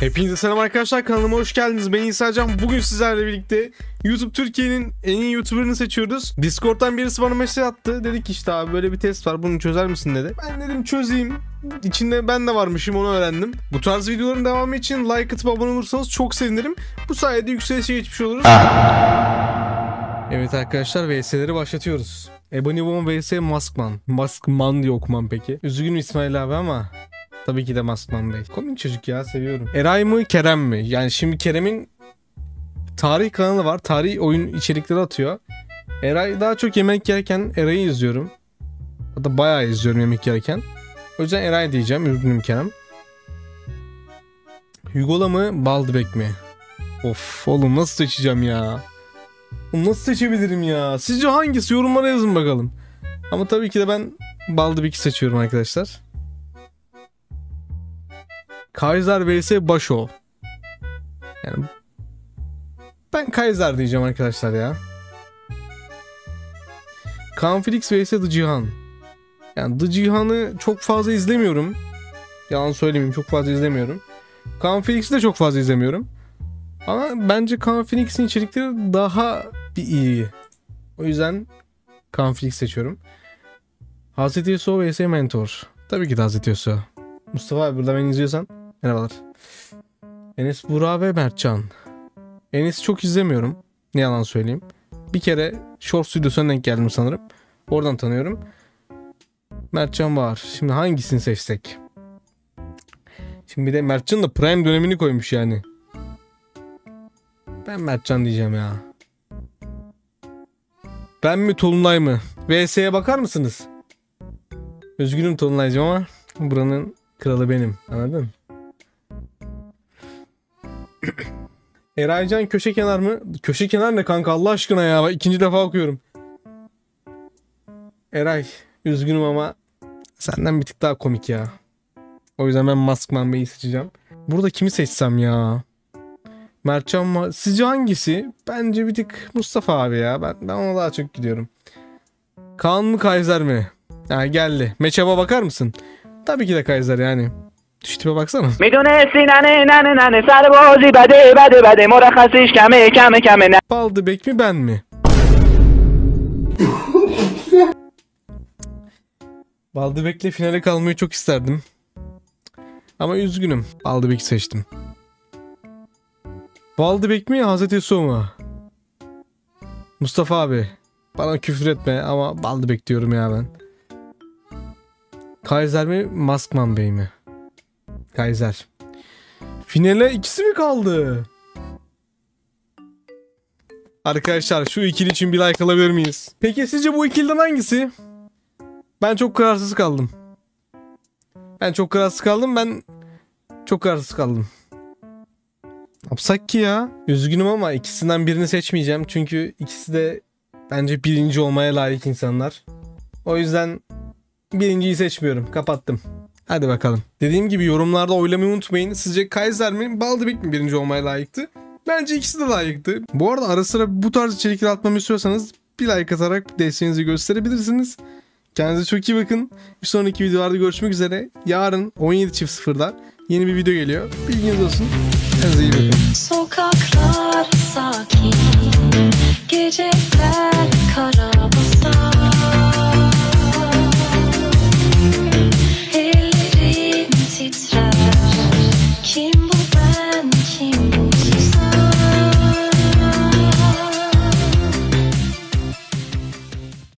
Hepinize selam arkadaşlar kanalıma hoş geldiniz. Ben İsa. Bugün sizlerle birlikte YouTube Türkiye'nin en iyi YouTuber'ını seçiyoruz. Discord'dan birisi bana mesaj attı. Dedi ki işte abi böyle bir test var bunu çözer misin dedi. Ben dedim çözeyim. İçinde ben de varmışım onu öğrendim. Bu tarz videoların devamı için like atıp abone olursanız çok sevinirim. Bu sayede yükselişe geçmiş oluruz. Evet arkadaşlar VS'leri başlatıyoruz. Ebony Woman vs Maskman. Maskman diye okumam peki. Üzgünüm İsmail abi ama Tabii ki de Maskman Bey. Komik çocuk ya seviyorum. Eray mı Kerem mi? Yani şimdi Kerem'in tarih kanalı var. Tarih oyun içerikleri atıyor. Eray daha çok yemek yerken Eray'ı izliyorum. Hatta bayağı izliyorum yemek yerken. O yüzden Eray diyeceğim. Üzgünüm Kerem. Hugo'la mı Baldbek mi? Of oğlum nasıl seçeceğim ya? Nasıl seçebilirim ya? Sizce hangisi? Yorumlara yazın bakalım. Ama tabii ki de ben Baldbek'i seçiyorum arkadaşlar. Kaiser vs Basho. Yani ben Kaiser diyeceğim arkadaşlar ya. Kaan Felix vs The Cihan. Yani The Cihan'ı çok fazla izlemiyorum. Yalan söylemeyeyim çok fazla izlemiyorum. Kaan de çok fazla izlemiyorum. Ama bence Kaan Felix'in içerikleri daha bir iyi. O yüzden Kaan Felix seçiyorum. Hazreti Yusuf vs Mentor. Tabii ki de Hazreti Yusuf. Mustafa abi burada beni izliyorsan Merhabalar. Enes Burak ve Mertcan. Enes'i çok izlemiyorum. Ne yalan söyleyeyim. Bir kere Short Studios'una denk geldim sanırım. Oradan tanıyorum. Mertcan var. Şimdi hangisini seçsek? Şimdi bir de Mertcan da Prime dönemini koymuş yani. Ben Mertcan diyeceğim ya. Ben mi Tolunay mı? VS'ye bakar mısınız? Üzgünüm Tolunay'cım ama buranın kralı benim. Anladın? Eraycan köşe kenar mı? Köşe kenar ne kanka Allah aşkına ya. İkinci defa okuyorum. Eray üzgünüm ama senden bir tık daha komik ya. O yüzden ben Maskman Bey'i seçeceğim. Burada kimi seçsem ya? Mertcan mı? Sizce hangisi? Bence bir tık Mustafa abi ya. Ben, ben ona daha çok gidiyorum. Kaan mı Kaiser mi? Ha geldi. Meçaba bakar mısın? Tabii ki de Kaiser yani. Şu tipe baksana. میدونستی ننه ننه ننه سر بازی بده بده بده مرخصیش کمه کمه کمه نه Baldıbek mi ben mi? Baldıbek'le finale kalmayı çok isterdim. Ama üzgünüm. Baldıbek'i seçtim. Baldıbek mi Hazreti Yusuf mu? Mustafa abi. Bana küfür etme ama Baldıbek diyorum ya ben. Kaiser mi Maskman Bey mi? Kaiser. Finale ikisi mi kaldı? Arkadaşlar şu ikili için bir like alabilir miyiz? Peki sizce bu ikiliden hangisi? Ben çok kararsız kaldım. Ben çok kararsız kaldım. Ben çok kararsız kaldım. Yapsak ki ya? Üzgünüm ama ikisinden birini seçmeyeceğim. Çünkü ikisi de bence birinci olmaya layık insanlar. O yüzden birinciyi seçmiyorum. Kapattım. Hadi bakalım. Dediğim gibi yorumlarda oylamayı unutmayın. Sizce Kaiser mi Baldebek mi birinci olmaya layıktı? Bence ikisi de layıktı. Bu arada ara sıra bu tarz içerikler atmamı istiyorsanız bir like atarak desteğinizi gösterebilirsiniz. Kendinize çok iyi bakın. Bir sonraki videolarda görüşmek üzere. Yarın 17.00'da yeni bir video geliyor. Bilginiz olsun. Kendinize iyi bakın. Sokaklar sakin, geceler